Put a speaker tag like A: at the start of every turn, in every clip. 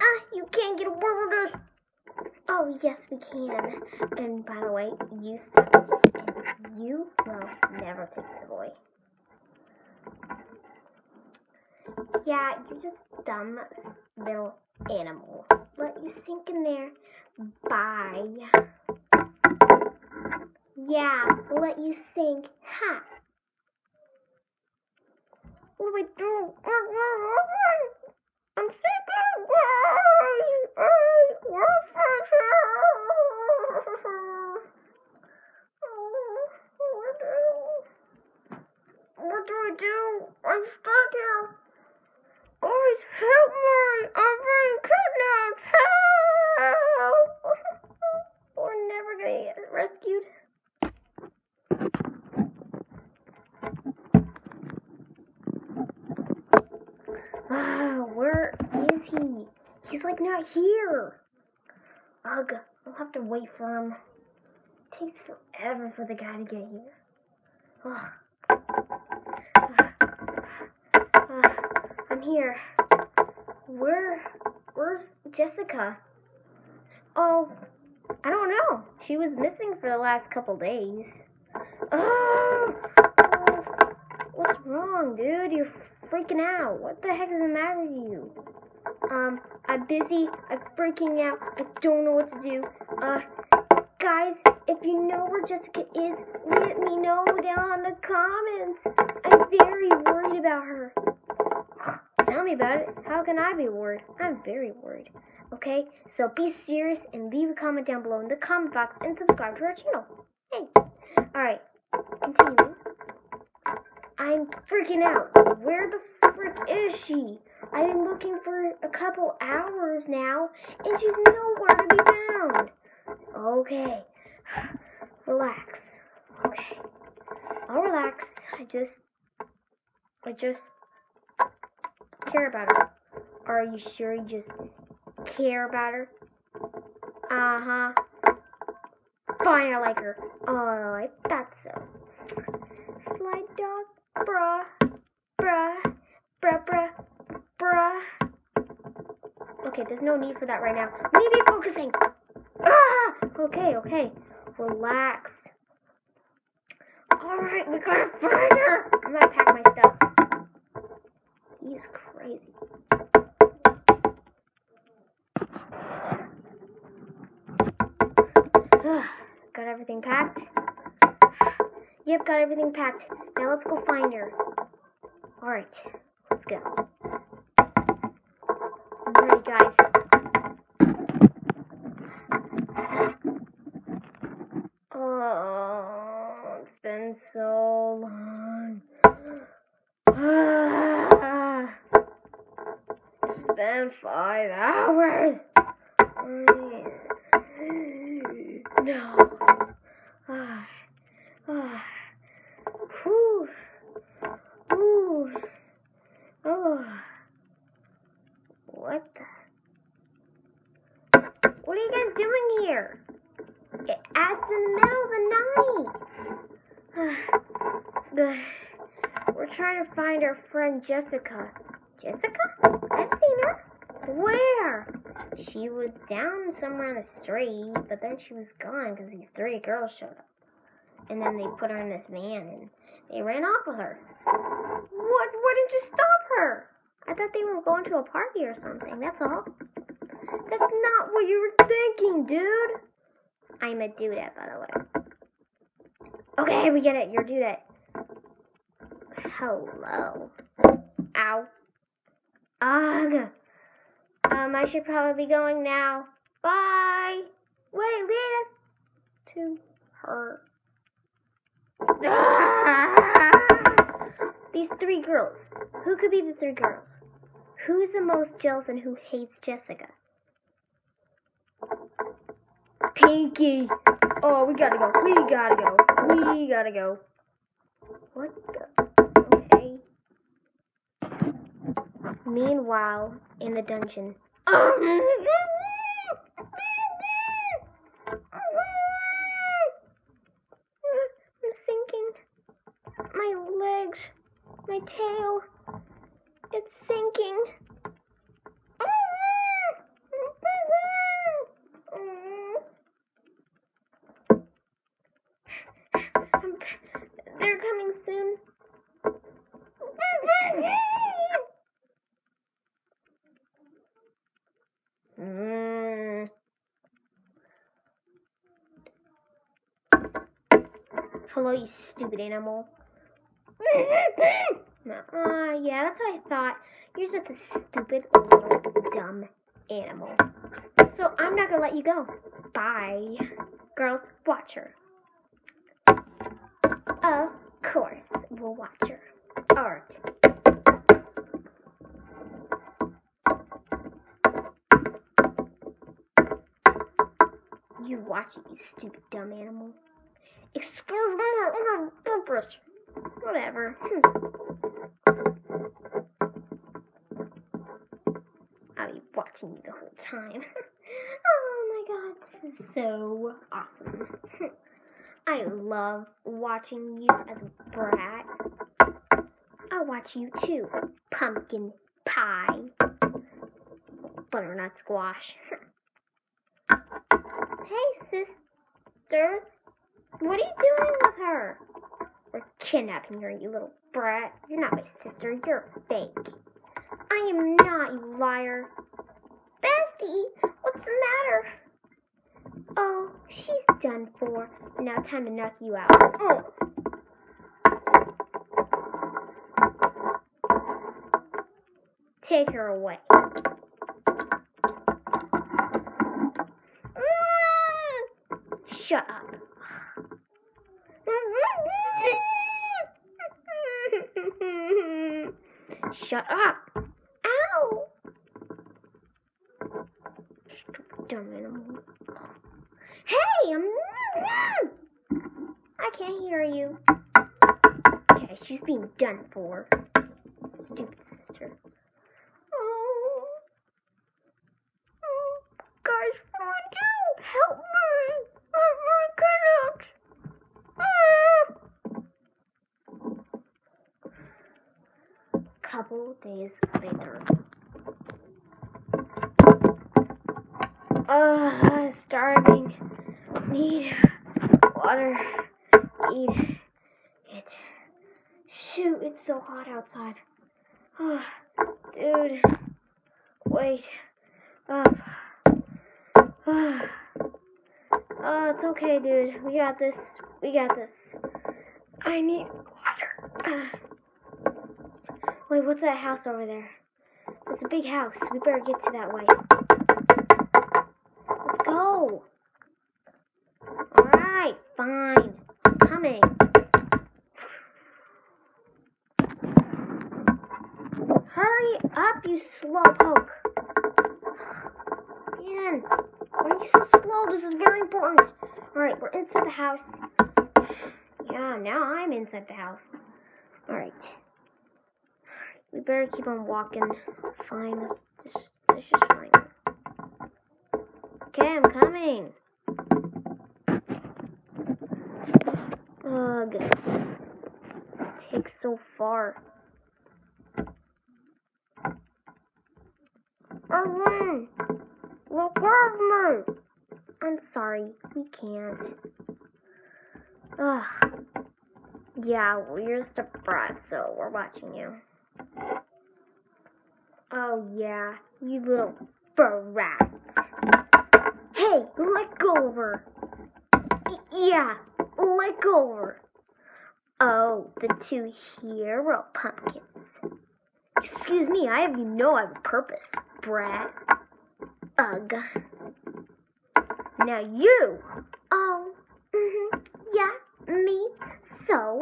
A: Ah, you can't get away with this. Oh, yes, we can. And by the way, you suck. You will never take the boy. Yeah, you're just dumb little animal. Let you sink in there. Bye. Yeah, let you sink. Ha! What do I do? I'm sinking. What do I do? I'm stuck here. Guys, help me! I'm being kidnapped! Help! We're never gonna get rescued. Where is he? He's like not here. Ugh, I'll have to wait for him. takes forever for the guy to get here. Ugh. Ugh, I'm here. Where, where's Jessica? Oh, I don't know. She was missing for the last couple days. Oh, what's wrong, dude? You're freaking out. What the heck is the matter with you? Um, I'm busy. I'm freaking out. I don't know what to do. Uh, guys, if you know where Jessica is, let me know down in the comments. I'm very worried about her. Tell me about it. How can I be worried? I'm very worried. Okay, so be serious and leave a comment down below in the comment box and subscribe to our channel. Hey. Alright, continuing. I'm freaking out. Where the frick is she? I've been looking for a couple hours now, and she's nowhere to be found. Okay, relax. Okay, I'll relax. I just, I just care about her. Are you sure you just care about her? Uh huh. Fine, I like her. Oh, I thought so. Slide dog, bruh, bruh, bruh, bruh. Okay, there's no need for that right now. We need to be focusing. Ah! Okay, okay. Relax. Alright, we gotta find her! I'm gonna pack my stuff. He's crazy. got everything packed? Yep, got everything packed. Now let's go find her. Alright, let's go. Guys. Oh, it's been so long. it's been five hours. No. Ah. Ah. Whew. Ooh. Oh. What the? What are you guys doing here? It adds in the middle of the night. Ugh. We're trying to find our friend Jessica. Jessica? I've seen her. Where? She was down somewhere on the street, but then she was gone because these three girls showed up. And then they put her in this van and they ran off with her. What? Why didn't you stop her? I thought they were going to a party or something. That's all. That's not what you were thinking, dude. I'm a dudette, by the way. Okay, we get it. You're a dudette. Hello. Ow. Ugh. Um, I should probably be going now. Bye. Wait, lead us to her. These three girls. Who could be the three girls? Who's the most jealous and who hates Jessica? Pinky. Oh, we gotta go. We gotta go. We gotta go. What Meanwhile, in the dungeon. I'm sinking. My legs, my tail, it's sinking. They're coming soon. Mm. Hello, you stupid animal. Uh, yeah, that's what I thought. You're just a stupid little dumb animal. So I'm not gonna let you go. Bye. Girls, watch her. Of course, we'll watch her. Alright. You watch it, you stupid dumb animal. Excuse me, I'm on purpose. Whatever. I'll be watching you the whole time. oh my god, this is so awesome. I love watching you as a brat. I watch you too. Pumpkin pie. Butternut squash. Hey, sisters. What are you doing with her? We're kidnapping her, you little brat. You're not my sister. You're fake. I am not, you liar. Bestie, what's the matter? Oh, she's done for. Now time to knock you out. Oh. Take her away. Shut up. Shut up. Ow. Stupid dumb animal. Hey, I'm. I can't hear you. Okay, she's being done for. Stupid sister. Oh. Oh, guys, what do I do? Help me! I cannot. Couple days later. Uh, starving. Need water. Eat it. Shoot, it's so hot outside. Oh, dude. Wait. Up. Oh, it's okay, dude. We got this. We got this. I need water. Wait, what's that house over there? It's a big house. We better get to that way. Let's go. Alright, fine. I'm coming. Hurry up, you slowpoke. Man, why are you so slow? This is very important. Alright, we're inside the house. Yeah, now I'm inside the house. Better keep on walking. Fine, this, this, this is fine. Okay, I'm coming. Ugh. It takes so far. Arlene! Look at me! I'm sorry, we can't. Ugh. Yeah, well, you're just a brat, so we're watching you. Oh, yeah, you little brat. Hey, let go of her. Y- yeah, let go of her. Oh, the two hero pumpkins. Excuse me, I have you know I have a purpose, brat. Ugh. Now you. Oh, mm-hmm, yeah, me. So.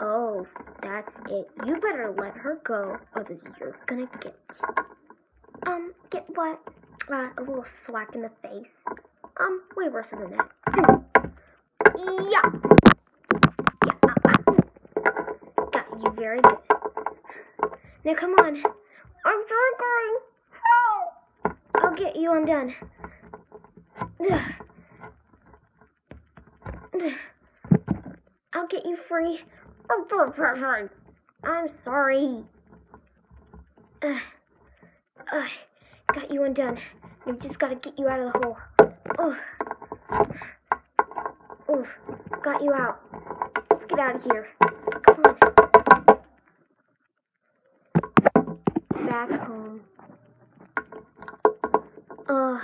A: Oh, that's it. You better let her go, this you're gonna get. Um, get what? Uh, a little swack in the face. Um, way worse than that. yeah. Yeah. Got you very good. Now come on. I'm struggling. Help! I'll get you undone. I'll get you free. I'm sorry. Uh, uh, got you undone. We just gotta get you out of the hole. Oh. Oh. Got you out. Let's get out of here. Come on. Back home. Oh.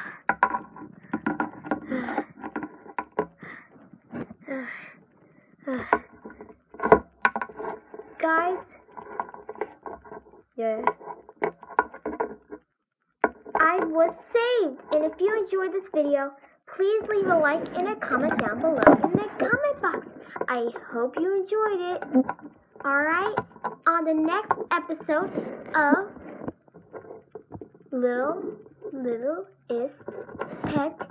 A: Guys, yeah. I was saved, and if you enjoyed this video, please leave a like and a comment down below in the comment box. I hope you enjoyed it. Alright, on the next episode of Little Littlest Pet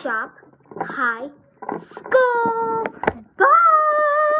A: Shop High School. Bye!